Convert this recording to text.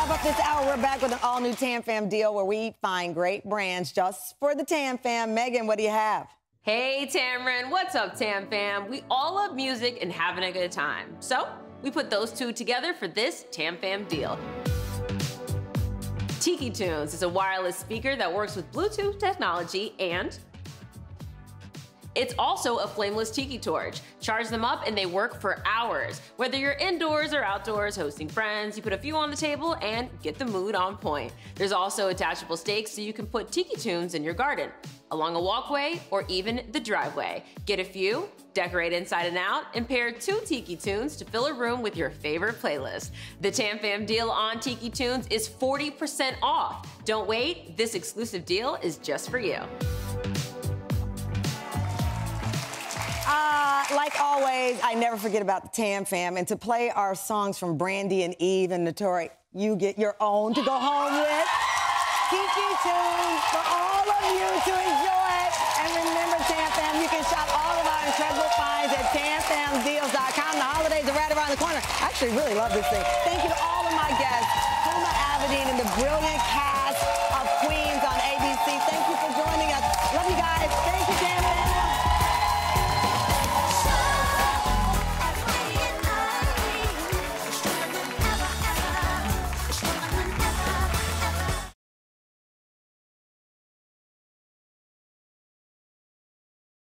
wrap up this hour, we're back with an all new Tam Fam deal where we find great brands just for the Tam Fam. Megan, what do you have? Hey, Tamron. What's up, Tam Fam? We all love music and having a good time. So, we put those two together for this Tam Fam deal. Tiki Tunes is a wireless speaker that works with Bluetooth technology and it's also a flameless tiki torch. Charge them up and they work for hours. Whether you're indoors or outdoors hosting friends, you put a few on the table and get the mood on point. There's also attachable stakes so you can put tiki tunes in your garden, along a walkway, or even the driveway. Get a few, decorate inside and out, and pair two tiki tunes to fill a room with your favorite playlist. The Tam Fam deal on tiki tunes is 40% off. Don't wait, this exclusive deal is just for you. Like always, I never forget about the Tam Fam. And to play our songs from Brandy and Eve and Naturi, you get your own to go home with. Tiki tunes for all of you to enjoy. And remember, Tam Fam, you can shop all of our incredible finds at tamfamdeals.com. The holidays are right around the corner. I actually really love this thing. Thank you to all of my guests, Huma